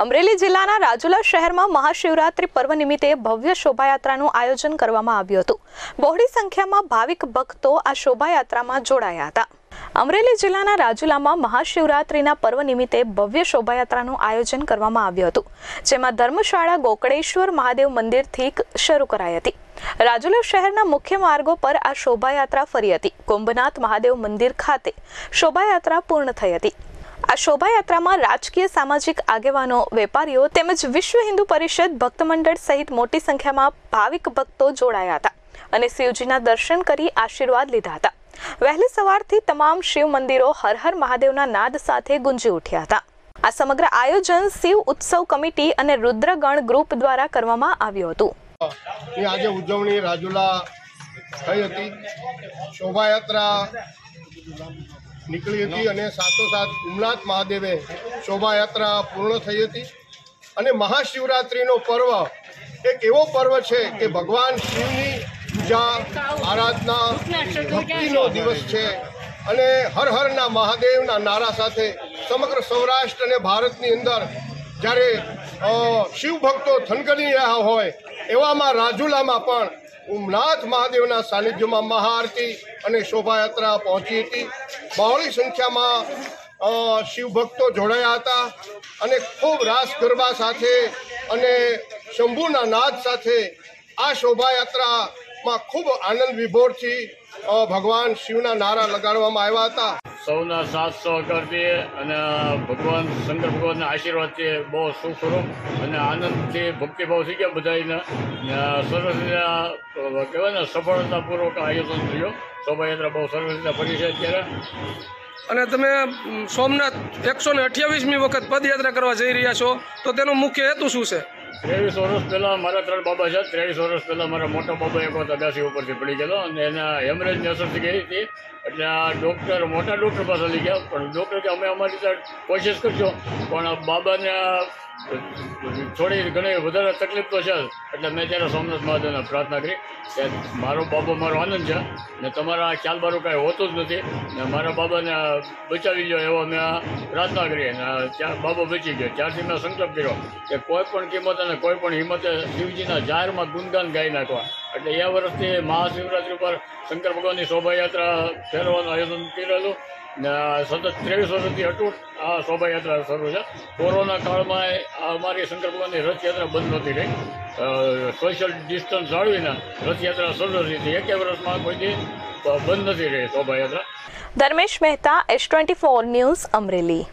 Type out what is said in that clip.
અમરેલી જિલ્લાના રાજુલા શહેરમાં મહાશિવરાત્રી પર્વ નિમિત્તે ભવ્ય શોભાયાત્રાનું આયોજન કરવામાં આવ્યું હતું. બહોળી સંખ્યામાં ભાવિક ભક્તો આ શોભાયાત્રામાં જોડાયા હતા. અમરેલી જિલ્લાના રાજુલામાં મહાશિવરાત્રીના પર્વ નિમિત્તે ભવ્ય શોભાયાત્રાનું આયોજન કરવામાં આવ્યું હતું, જેમાં ધર્મશાળા ગોકળેશ્વર મહાદેવ મંદિરથી શરૂ કરાઈ હતી. રાજુલા શહેરના મુખ્ય માર્ગો પર આ શોભાયાત્રા ફરી હતી. કુંભનાથ મહાદેવ મંદિર ખાતે શોભાયાત્રા પૂર્ણ થઈ હતી. આ શોભાયાત્રામાં રાજકીય, સામાજિક આગેવાનો, વેપારીઓ તેમજ વિશ્વ હિન્દુ પરિષદ ભક્ત મંડળ સહિત મોટી સંખ્યામાં ભાવિક ભક્તો જોડાયા હતા અને શિવજીના દર્શન કરી આશીર્વાદ લીધા હતા. વહેલી સવારથી તમામ શિવ મંદિરો હર હર મહાદેવના નાદ સાથે ગુંજી ઉઠ્યા હતા. આ સમગ્ર આયોજન શિવ ઉત્સવ કમિટી અને રુદ્રગણ ગ્રુપ દ્વારા કરવામાં આવ્યું હતું. આજે ઉજવણી રાજુલા થઈ હતી. શોભાયાત્રા નીકળી હતી અને સાથોસાથ ઉમનાથ મહાદેવે શોભાયાત્રા પૂર્ણ થઈ હતી. અને મહાશિવરાત્રિનો પર્વ એક એવો પર્વ છે કે ભગવાન શિવની પૂજા, આરાધના, ભક્તિનો દિવસ છે. અને હર હરના મહાદેવના નારા સાથે સમગ્ર સૌરાષ્ટ્ર અને ભારતની અંદર જ્યારે શિવ ભક્તો થનગની રહ્યા હોય, એવામાં રાજુલામાં પણ ઉમનાથ મહાદેવના સાનિધ્યમાં મહાઆરતી અને શોભાયાત્રા પહોંચી હતી. બહોળી સંખ્યામાં શિવ ભક્તો જોડાયા હતા અને ખૂબ રાસ ગરબા સાથે અને શંભુના નાદ સાથે આ શોભાયાત્રામાં ખૂબ આનંદ વિભોરથી ભગવાન શિવના નારા લગાડવામાં આવ્યા હતા. સૌના સાથ સહકારથી અને ભગવાન શંકર ભગવાનના આશીર્વાદથી બહુ સુખરૂપ અને આનંદથી ભક્તિભાવ થઈ ગયા બધાને સરસ રીતે કહેવાય ને સફળતાપૂર્વક આયોજન થયું. શોભાયાત્રા બહુ સરસ રીતે ફરી છે અત્યારે. અને તમે સોમનાથ એકસો ને અઠ્યાવીસમી વખત પદયાત્રા કરવા જઈ રહ્યા છો તો તેનો મુખ્ય હેતુ શું છે? ત્રેવીસ વર્ષ પહેલાં મારા ત્રણ બાબા છે. ત્રેવીસ વર્ષ પહેલાં મારા મોટા બાબા એક વખત અગાસી ઉપરથી પડી ગયેલો અને એના હેમરેજની અસરથી ગઈ હતી. એટલે આ ડૉક્ટર મોટા ડૉક્ટર પાસે લઈ ગયા. પણ ડૉક્ટર કે અમે અમારી રીતે કોશિશ કરજો, પણ બાબાને થોડી ઘણી વધારે તકલીફ તો છે. એટલે મેં ત્યારે સોમનાથ મહાદેવને પ્રાર્થના કરી કે મારો બાબો મારો આનંદ છે ને તમારા ખ્યાલ બારું કાંઈ હોતું જ નથી. ને મારા બાબાને બચાવી લો એવો મેં પ્રાર્થના કરી અને ત્યાં બાબો બચી ગયો. ત્યારથી મેં સંકલ્પ કર્યો કે કોઈ પણ કિંમત અને કોઈ પણ હિંમતે શિવજીના જાહેરમાં ગુણગાન ગાઈ નાખવા. એટલે એ વર્ષથી મહાશિવરાત્રિ ઉપર શંકર ભગવાનની શોભાયાત્રા ફેરવાનું આયોજન કરેલું. ને સતત ત્રેવીસ વર્ષથી અટૂટ આ શોભાયાત્રા શરૂ છે. કોરોના કાળમાં અમારી શંકર ભગવાનની રથયાત્રા બંધ નથી રહી. સોશિયલ ડિસ્ટન્સ જાળવીને રથયાત્રા શરૂ થઈ હતી. એકે વર્ષમાં કોઈથી બંધ નથી રહી શોભાયાત્રા. Dharmesh Mehta S twenty four news Amreli.